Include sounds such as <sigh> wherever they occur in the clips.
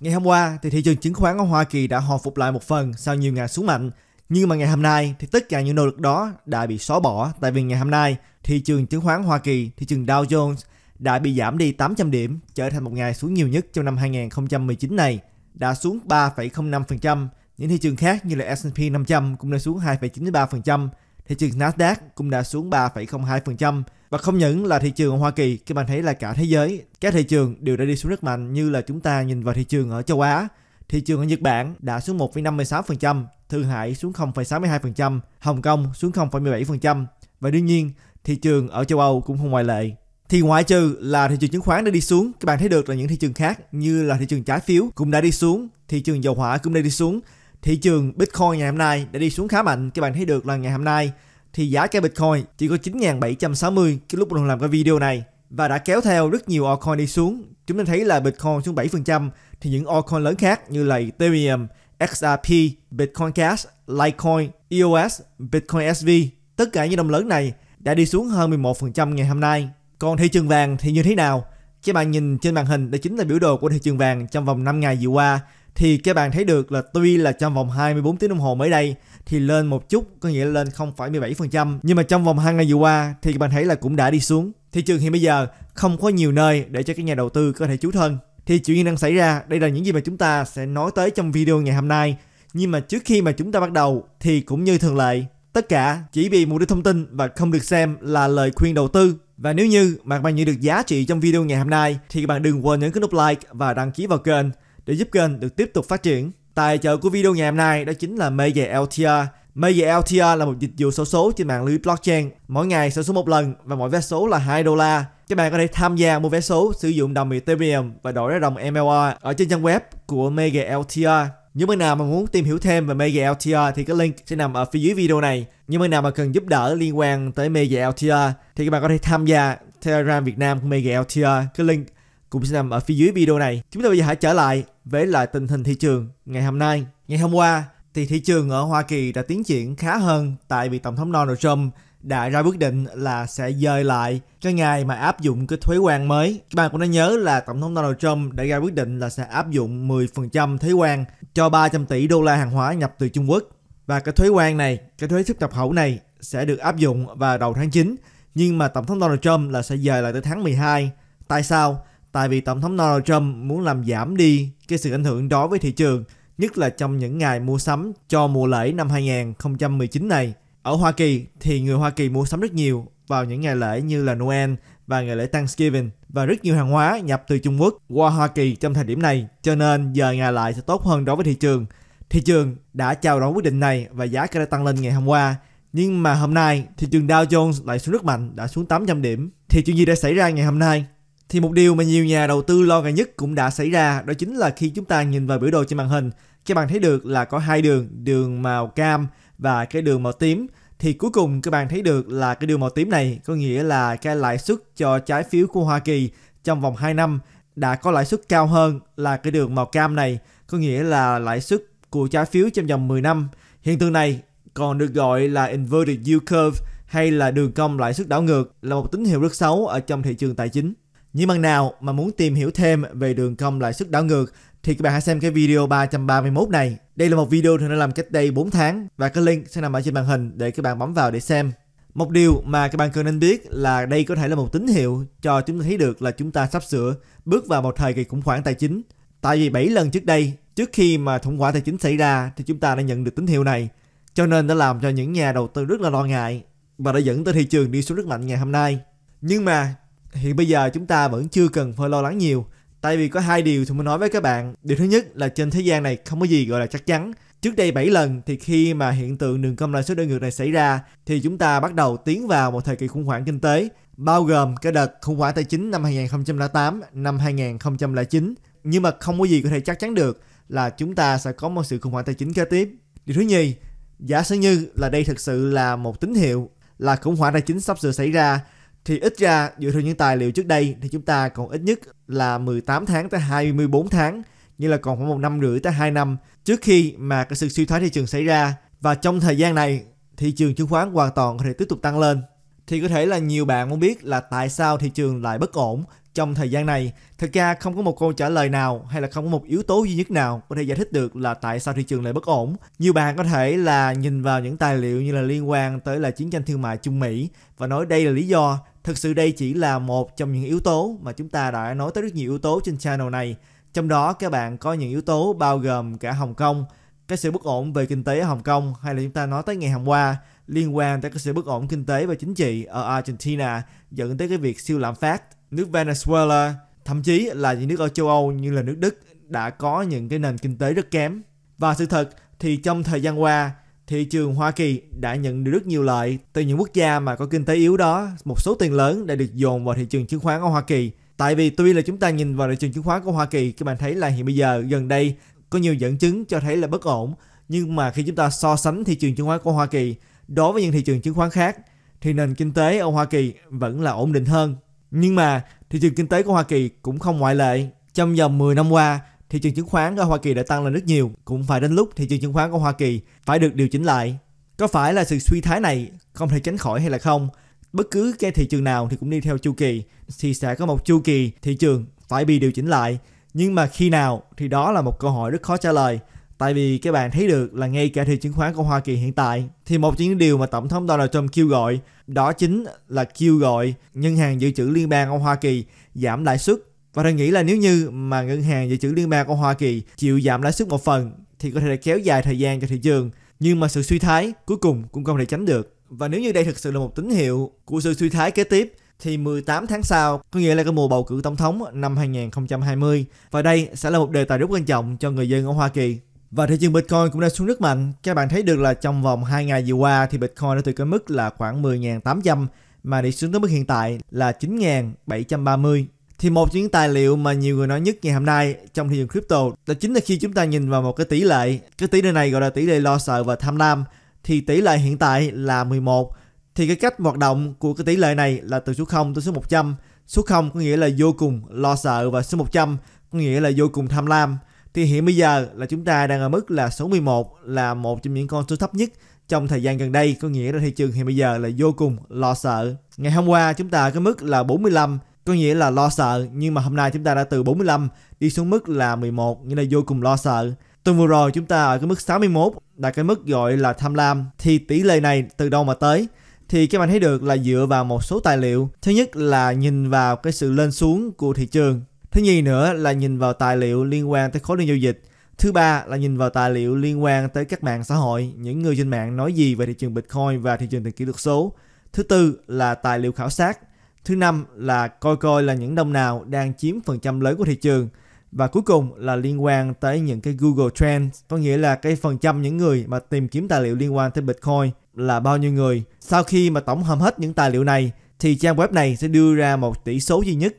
Ngày hôm qua thì thị trường chứng khoán ở Hoa Kỳ đã hồi phục lại một phần sau nhiều ngày xuống mạnh. Nhưng mà ngày hôm nay thì tất cả những nỗ lực đó đã bị xóa bỏ tại vì ngày hôm nay thị trường chứng khoán Hoa Kỳ, thị trường Dow Jones đã bị giảm đi 800 điểm trở thành một ngày xuống nhiều nhất trong năm 2019 này, đã xuống 3,05%. Những thị trường khác như là S&P 500 cũng đã xuống 2,93%, thị trường Nasdaq cũng đã xuống 3,02%. Và không những là thị trường ở Hoa Kỳ, các bạn thấy là cả thế giới, các thị trường đều đã đi xuống rất mạnh như là chúng ta nhìn vào thị trường ở châu Á. Thị trường ở Nhật Bản đã xuống 1,56%, Thượng Hải xuống 0,62%, Hồng Kông xuống 0,17%. Và đương nhiên, thị trường ở châu Âu cũng không ngoại lệ. Thì ngoại trừ là thị trường chứng khoán đã đi xuống, các bạn thấy được là những thị trường khác như là thị trường trái phiếu cũng đã đi xuống, thị trường dầu hỏa cũng đã đi xuống, thị trường Bitcoin ngày hôm nay đã đi xuống khá mạnh. Các bạn thấy được là ngày hôm nay thì giá cái Bitcoin chỉ có 9.760 cái lúc mình làm cái video này và đã kéo theo rất nhiều altcoin đi xuống. Chúng ta thấy là Bitcoin xuống 7% thì những altcoin lớn khác như là Ethereum, XRP, Bitcoin Cash, Litecoin, EOS, Bitcoin SV, tất cả những đồng lớn này đã đi xuống hơn 11% ngày hôm nay. Còn thị trường vàng thì như thế nào? Các bạn nhìn trên màn hình đó chính là biểu đồ của thị trường vàng trong vòng 5 ngày vừa qua thì các bạn thấy được là tuy là trong vòng 24 tiếng đồng hồ mới đây thì lên một chút có nghĩa là lên 0,17% nhưng mà trong vòng 2 ngày vừa qua thì các bạn thấy là cũng đã đi xuống. Thị trường hiện bây giờ không có nhiều nơi để cho các nhà đầu tư có thể trú thân. Thì chuyện gì đang xảy ra, đây là những gì mà chúng ta sẽ nói tới trong video ngày hôm nay. Nhưng mà trước khi mà chúng ta bắt đầu thì cũng như thường lệ, tất cả chỉ vì mục đích thông tin và không được xem là lời khuyên đầu tư. Và nếu như mà các bạn nhận được giá trị trong video ngày hôm nay thì các bạn đừng quên nhấn cái nút like và đăng ký vào kênh để giúp kênh được tiếp tục phát triển. Tài trợ của video ngày hôm nay đó chính là Maya LTR. Maya LTR là một dịch vụ sổ số trên mạng lưới blockchain. Mỗi ngày sổ số một lần và mỗi vé số là 2 đô la. Các bạn có thể tham gia mua vé số sử dụng đồng Ethereum và đổi ra đồng MLR ở trên trang web của Mega LTR. Những bạn nào mà muốn tìm hiểu thêm về Mega LTR thì cái link sẽ nằm ở phía dưới video này. Những bạn nào mà cần giúp đỡ liên quan tới Mega LTR thì các bạn có thể tham gia Telegram Việt Nam của Mega LTR. Cái link cũng sẽ nằm ở phía dưới video này. Chúng ta bây giờ hãy trở lại với lại tình hình thị trường ngày hôm nay. Ngày hôm qua thì thị trường ở Hoa Kỳ đã tiến triển khá hơn tại vì Tổng thống Donald Trump đã ra quyết định là sẽ dời lại cái ngày mà áp dụng cái thuế quan mới. Các bạn cũng đã nhớ là Tổng thống Donald Trump đã ra quyết định là sẽ áp dụng 10% thuế quan cho 300 tỷ đô la hàng hóa nhập từ Trung Quốc. Và cái thuế quan này, cái thuế xuất nhập khẩu này sẽ được áp dụng vào đầu tháng 9. Nhưng mà Tổng thống Donald Trump là sẽ dời lại tới tháng 12. Tại sao? Tại vì Tổng thống Donald Trump muốn làm giảm đi cái sự ảnh hưởng đó với thị trường, nhất là trong những ngày mua sắm cho mùa lễ năm 2019 này. Ở Hoa Kỳ thì người Hoa Kỳ mua sắm rất nhiều vào những ngày lễ như là Noel và ngày lễ Thanksgiving và rất nhiều hàng hóa nhập từ Trung Quốc qua Hoa Kỳ trong thời điểm này cho nên giờ ngày lại sẽ tốt hơn đối với thị trường. Thị trường đã chào đón quyết định này và giá đã tăng lên ngày hôm qua nhưng mà hôm nay thị trường Dow Jones lại xuống rất mạnh đã xuống 800 điểm. Thì chuyện gì đã xảy ra ngày hôm nay? Thì một điều mà nhiều nhà đầu tư lo ngại nhất cũng đã xảy ra đó chính là khi chúng ta nhìn vào biểu đồ trên màn hình các bạn thấy được là có hai đường, đường màu cam và cái đường màu tím thì cuối cùng các bạn thấy được là cái đường màu tím này có nghĩa là cái lãi suất cho trái phiếu của Hoa Kỳ trong vòng 2 năm đã có lãi suất cao hơn là cái đường màu cam này có nghĩa là lãi suất của trái phiếu trong vòng 10 năm. Hiện tượng này còn được gọi là inverted yield curve hay là đường cong lãi suất đảo ngược là một tín hiệu rất xấu ở trong thị trường tài chính. Những bạn nào mà muốn tìm hiểu thêm về đường cong lãi suất đảo ngược thì các bạn hãy xem cái video 331 này. Đây là một video thường đã làm cách đây 4 tháng và cái link sẽ nằm ở trên màn hình để các bạn bấm vào để xem. Một điều mà các bạn cần nên biết là đây có thể là một tín hiệu cho chúng ta thấy được là chúng ta sắp sửa bước vào một thời kỳ khủng hoảng tài chính. Tại vì 7 lần trước đây, trước khi mà khủng hoảng tài chính xảy ra thì chúng ta đã nhận được tín hiệu này. Cho nên đã làm cho những nhà đầu tư rất là lo ngại và đã dẫn tới thị trường đi xuống rất mạnh ngày hôm nay. Nhưng mà hiện bây giờ chúng ta vẫn chưa cần phải lo lắng nhiều. Tại vì có hai điều thì muốn nói với các bạn. Điều thứ nhất là trên thế gian này không có gì gọi là chắc chắn. Trước đây 7 lần thì khi mà hiện tượng đường cong lãi suất đơn ngược này xảy ra thì chúng ta bắt đầu tiến vào một thời kỳ khủng hoảng kinh tế bao gồm cái đợt khủng hoảng tài chính năm 2008, năm 2009 nhưng mà không có gì có thể chắc chắn được là chúng ta sẽ có một sự khủng hoảng tài chính kế tiếp. Điều thứ nhì, giả sử như là đây thực sự là một tín hiệu là khủng hoảng tài chính sắp sửa xảy ra thì ít ra, dựa theo những tài liệu trước đây, thì chúng ta còn ít nhất là 18 tháng tới 24 tháng, như là còn khoảng một năm rưỡi tới 2 năm trước khi mà cái sự suy thoái thị trường xảy ra. Và trong thời gian này, thị trường chứng khoán hoàn toàn có thể tiếp tục tăng lên. Thì có thể là nhiều bạn muốn biết là tại sao thị trường lại bất ổn trong thời gian này. Thực ra không có một câu trả lời nào hay là không có một yếu tố duy nhất nào có thể giải thích được là tại sao thị trường lại bất ổn. Nhiều bạn có thể là nhìn vào những tài liệu như là liên quan tới là chiến tranh thương mại Trung Mỹ và nói đây là lý do. Thực sự đây chỉ là một trong những yếu tố mà chúng ta đã nói tới rất nhiều yếu tố trên channel này. Trong đó các bạn có những yếu tố bao gồm cả Hồng Kông, cái sự bất ổn về kinh tế ở Hồng Kông hay là chúng ta nói tới ngày hôm qua liên quan tới cái sự bất ổn kinh tế và chính trị ở Argentina, dẫn tới cái việc siêu lạm phát. Nước Venezuela, thậm chí là những nước ở châu Âu như là nước Đức, đã có những cái nền kinh tế rất kém. Và sự thật thì trong thời gian qua, thị trường Hoa Kỳ đã nhận được rất nhiều lợi từ những quốc gia mà có kinh tế yếu đó. Một số tiền lớn đã được dồn vào thị trường chứng khoán ở Hoa Kỳ. Tại vì tuy là chúng ta nhìn vào thị trường chứng khoán của Hoa Kỳ, các bạn thấy là hiện bây giờ, gần đây có nhiều dẫn chứng cho thấy là bất ổn. Nhưng mà khi chúng ta so sánh thị trường chứng khoán của Hoa Kỳ đối với những thị trường chứng khoán khác thì nền kinh tế ở Hoa Kỳ vẫn là ổn định hơn. Nhưng mà thị trường kinh tế của Hoa Kỳ cũng không ngoại lệ. Trong vòng 10 năm qua, thị trường chứng khoán ở Hoa Kỳ đã tăng lên rất nhiều, cũng phải đến lúc thị trường chứng khoán của Hoa Kỳ phải được điều chỉnh lại. Có phải là sự suy thái này không thể tránh khỏi hay là không? Bất cứ cái thị trường nào thì cũng đi theo chu kỳ thì sẽ có một chu kỳ thị trường phải bị điều chỉnh lại. Nhưng mà khi nào thì đó là một câu hỏi rất khó trả lời Tại vì các bạn thấy được là ngay cả thị chứng khoán của Hoa Kỳ hiện tại thì một trong những điều mà Tổng thống Donald Trump kêu gọi đó chính là kêu gọi ngân hàng dự trữ liên bang ở Hoa Kỳ giảm lãi suất và tôi nghĩ là nếu như mà ngân hàng dự trữ liên bang của Hoa Kỳ chịu giảm lãi suất một phần thì có thể là kéo dài thời gian cho thị trường nhưng mà sự suy thái cuối cùng cũng không thể tránh được và nếu như đây thực sự là một tín hiệu của sự suy thái kế tiếp thì 18 tháng sau, có nghĩa là cái mùa bầu cử tổng thống năm 2020. Và đây sẽ là một đề tài rất quan trọng cho người dân ở Hoa Kỳ. Và thị trường Bitcoin cũng đã xuống rất mạnh. Các bạn thấy được là trong vòng 2 ngày vừa qua thì Bitcoin đã từ cái mức là khoảng 10.800 mà đi xuống tới mức hiện tại là 9.730. Thì một trong những tài liệu mà nhiều người nói nhất ngày hôm nay trong thị trường crypto đó chính là khi chúng ta nhìn vào một cái tỷ lệ. Cái tỷ lệ này gọi là tỷ lệ lo sợ và tham lam. Thì tỷ lệ hiện tại là 11. Thì cái cách hoạt động của cái tỷ lệ này là từ số 0 tới số 100. Số 0 có nghĩa là vô cùng lo sợ và số 100 có nghĩa là vô cùng tham lam thì hiện bây giờ là chúng ta đang ở mức là số 11 là một trong những con số thấp nhất trong thời gian gần đây, có nghĩa là thị trường hiện bây giờ là vô cùng lo sợ. Ngày hôm qua chúng ta có mức là 45 có nghĩa là lo sợ, nhưng mà hôm nay chúng ta đã từ 45 đi xuống mức là 11 nghĩa là vô cùng lo sợ. Tuần vừa rồi chúng ta ở cái mức 61 là cái mức gọi là tham lam thì tỷ lệ này từ đâu mà tới? Thì các bạn thấy được là dựa vào một số tài liệu. Thứ nhất là nhìn vào cái sự lên xuống của thị trường Thứ nhì nữa là nhìn vào tài liệu liên quan tới khối lượng giao dịch. Thứ ba là nhìn vào tài liệu liên quan tới các mạng xã hội, những người trên mạng nói gì về thị trường Bitcoin và thị trường tiền kỹ thuật số. Thứ tư là tài liệu khảo sát. Thứ năm là coi coi là những đồng nào đang chiếm phần trăm lớn của thị trường. Và cuối cùng là liên quan tới những cái Google Trends, có nghĩa là cái phần trăm những người mà tìm kiếm tài liệu liên quan tới Bitcoin là bao nhiêu người. Sau khi mà tổng hợp hết những tài liệu này thì trang web này sẽ đưa ra một tỷ số duy nhất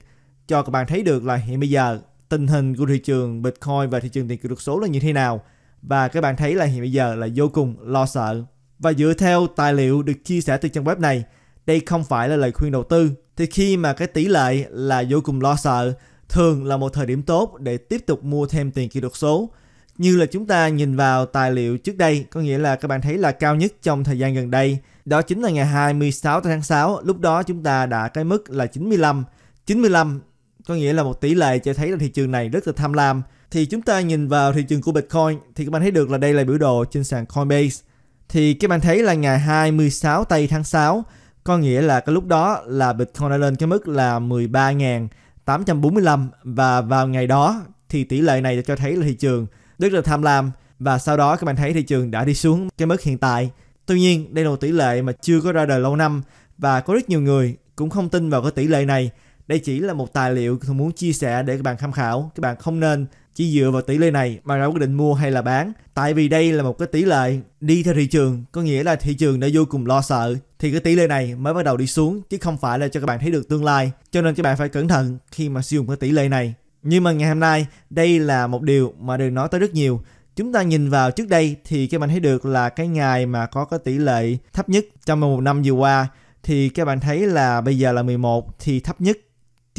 cho các bạn thấy được là hiện bây giờ tình hình của thị trường Bitcoin và thị trường tiền kỹ thuật số là như thế nào. Và các bạn thấy là hiện bây giờ là vô cùng lo sợ. Và dựa theo tài liệu được chia sẻ từ trang web này, đây không phải là lời khuyên đầu tư. Thì khi mà cái tỷ lệ là vô cùng lo sợ, thường là một thời điểm tốt để tiếp tục mua thêm tiền kỹ thuật số. Như là chúng ta nhìn vào tài liệu trước đây, có nghĩa là các bạn thấy là cao nhất trong thời gian gần đây, đó chính là ngày 26 tháng 6 lúc đó chúng ta đã cái mức là 95 95 có nghĩa là một tỷ lệ cho thấy là thị trường này rất là tham lam. Thì chúng ta nhìn vào thị trường của Bitcoin, thì các bạn thấy được là đây là biểu đồ trên sàn Coinbase. Thì các bạn thấy là ngày 26 tây tháng 6 có nghĩa là cái lúc đó là Bitcoin đã lên cái mức là 13.845 và vào ngày đó thì tỷ lệ này cho thấy là thị trường rất là tham lam và sau đó các bạn thấy thị trường đã đi xuống cái mức hiện tại. Tuy nhiên, đây là một tỷ lệ mà chưa có ra đời lâu năm và có rất nhiều người cũng không tin vào cái tỷ lệ này đây chỉ là một tài liệu tôi muốn chia sẻ để các bạn tham khảo. Các bạn không nên chỉ dựa vào tỷ lệ này mà ra quyết định mua hay là bán. Tại vì đây là một cái tỷ lệ đi theo thị trường, có nghĩa là thị trường đã vô cùng lo sợ thì cái tỷ lệ này mới bắt đầu đi xuống chứ không phải là cho các bạn thấy được tương lai. Cho nên các bạn phải cẩn thận khi mà sử dụng cái tỷ lệ này. Nhưng mà ngày hôm nay đây là một điều mà được nói tới rất nhiều. Chúng ta nhìn vào trước đây thì các bạn thấy được là cái ngày mà có cái tỷ lệ thấp nhất trong một năm vừa qua thì các bạn thấy là bây giờ là 11 thì thấp nhất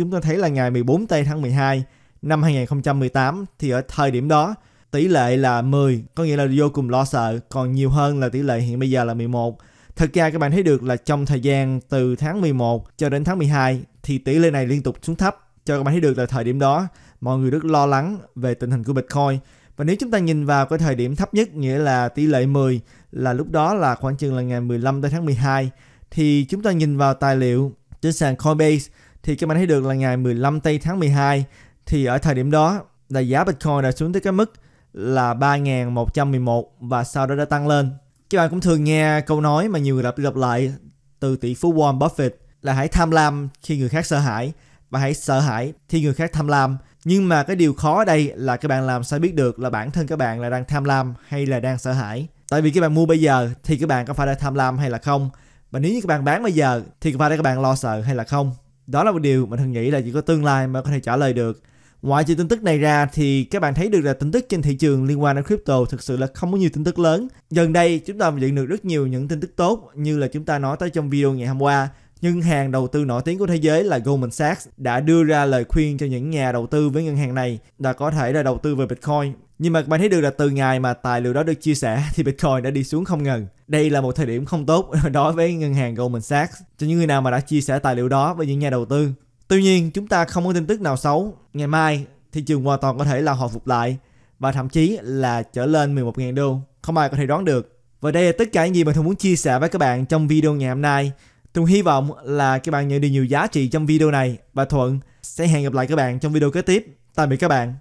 chúng ta thấy là ngày 14 tây tháng 12 năm 2018 thì ở thời điểm đó, tỷ lệ là 10 có nghĩa là vô cùng lo sợ, còn nhiều hơn là tỷ lệ hiện bây giờ là 11 Thật ra các bạn thấy được là trong thời gian từ tháng 11 cho đến tháng 12 thì tỷ lệ này liên tục xuống thấp. Cho các bạn thấy được là thời điểm đó, mọi người rất lo lắng về tình hình của Bitcoin. Và nếu chúng ta nhìn vào cái thời điểm thấp nhất, nghĩa là tỷ lệ 10 là lúc đó là khoảng chừng là ngày 15 tới tháng 12 thì chúng ta nhìn vào tài liệu trên sàn Coinbase thì các bạn thấy được là ngày 15 tây tháng 12 thì ở thời điểm đó là giá Bitcoin đã xuống tới cái mức là 3.111 và sau đó đã tăng lên. Các bạn cũng thường nghe câu nói mà nhiều người lặp lặp lại từ tỷ phú Warren Buffett là hãy tham lam khi người khác sợ hãi và hãy sợ hãi khi người khác tham lam. Nhưng mà cái điều khó ở đây là các bạn làm sao biết được là bản thân các bạn là đang tham lam hay là đang sợ hãi. Tại vì các bạn mua bây giờ thì các bạn có phải là tham lam hay là không? Và nếu như các bạn bán bây giờ thì có phải là các bạn lo sợ hay là không? Đó là một điều mà thường nghĩ là chỉ có tương lai mà có thể trả lời được. Ngoài trừ tin tức này ra thì các bạn thấy được là tin tức trên thị trường liên quan đến crypto thực sự là không có nhiều tin tức lớn. Gần đây, chúng ta nhận được rất nhiều những tin tức tốt, như là chúng ta nói tới trong video ngày hôm qua. Ngân hàng đầu tư nổi tiếng của thế giới là Goldman Sachs đã đưa ra lời khuyên cho những nhà đầu tư với ngân hàng này là có thể là đầu tư về Bitcoin. Nhưng mà bạn thấy được là từ ngày mà tài liệu đó được chia sẻ <laughs> thì Bitcoin đã đi xuống không ngừng. Đây là một thời điểm không tốt <laughs> đối với ngân hàng Goldman Sachs cho những người nào mà đã chia sẻ tài liệu đó với những nhà đầu tư. Tuy nhiên, chúng ta không có tin tức nào xấu. Ngày mai, thị trường hoàn toàn có thể là hồi phục lại và thậm chí là trở lên 11.000 đô. Không ai có thể đoán được. Và đây là tất cả những gì mà tôi muốn chia sẻ với các bạn trong video ngày hôm nay. Tôi hy vọng là các bạn nhận được nhiều giá trị trong video này và Thuận sẽ hẹn gặp lại các bạn trong video kế tiếp. Tạm biệt các bạn.